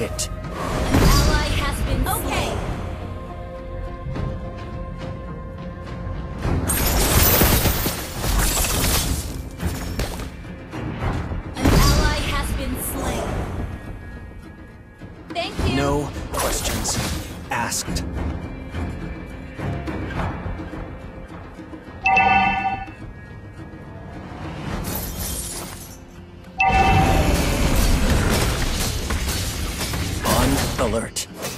it. alert.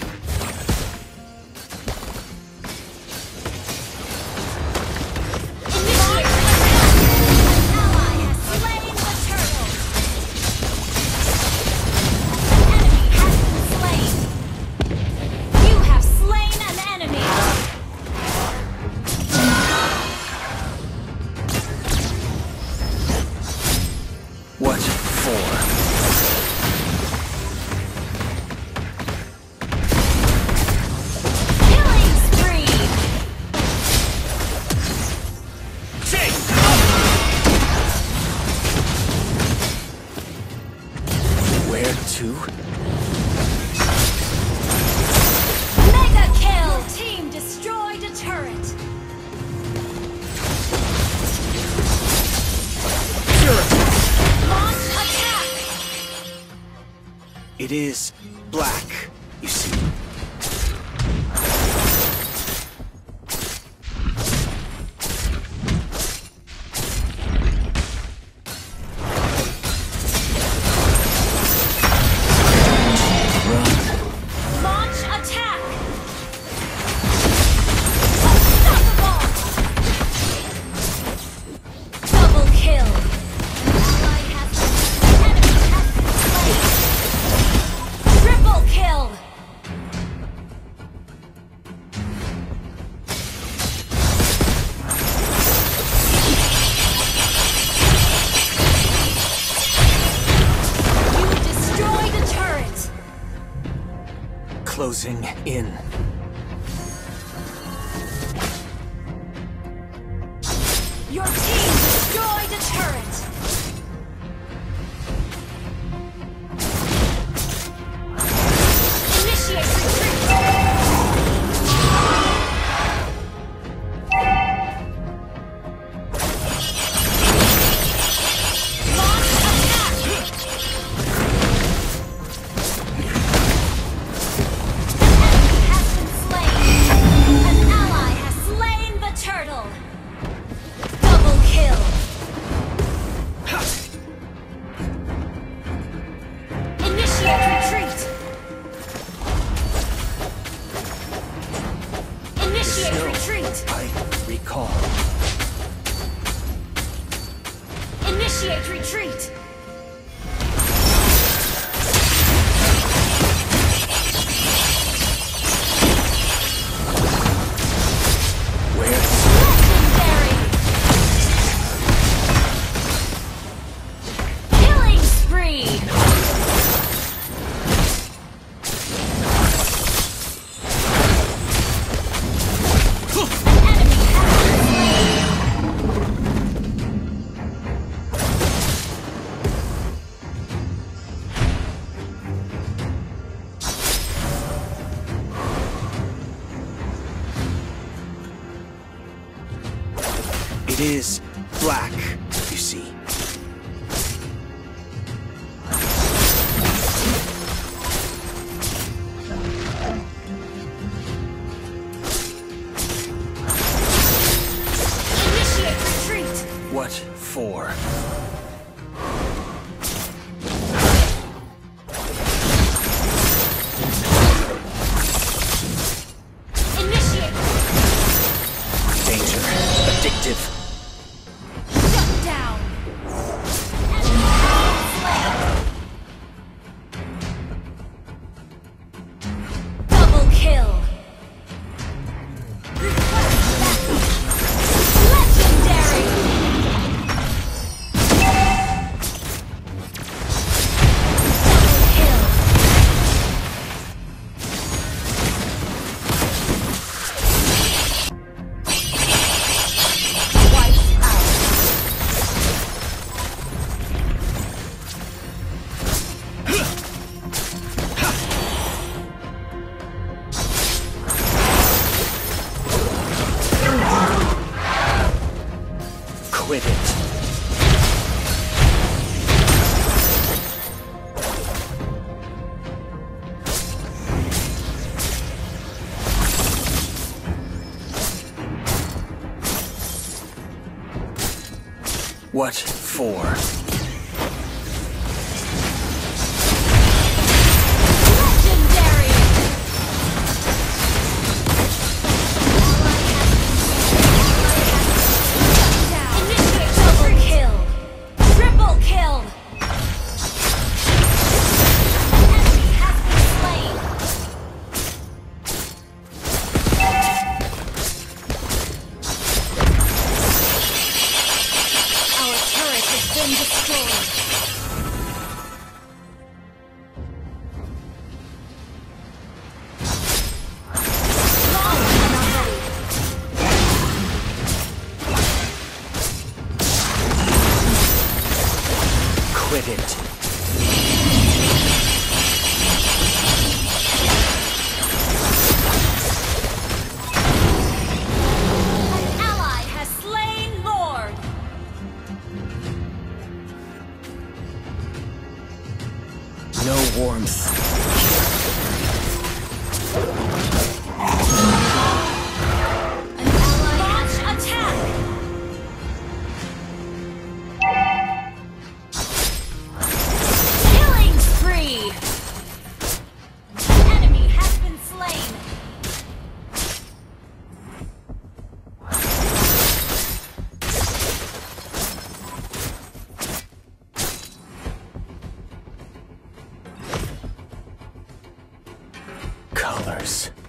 It is black, you see. closing in. danger. Addictive. quit it. What for? dollars.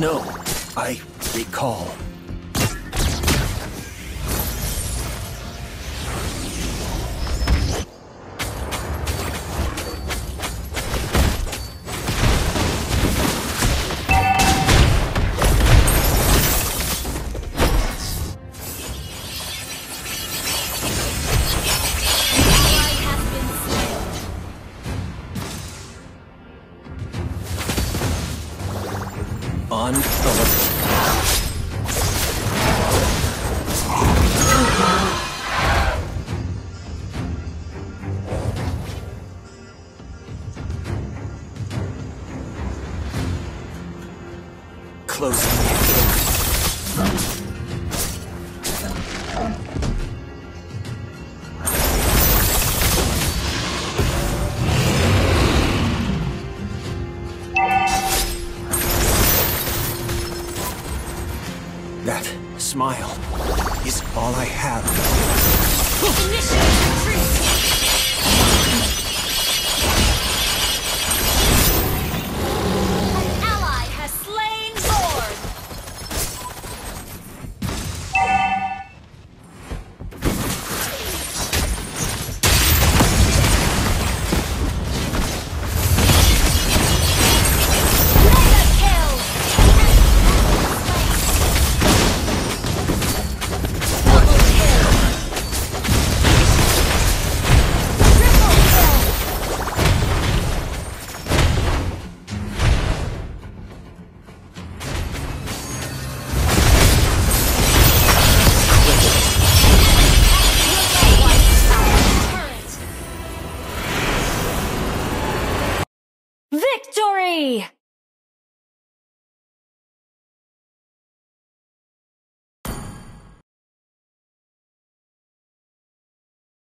No, I recall. closing in. That smile is all I have. Initiate retreat!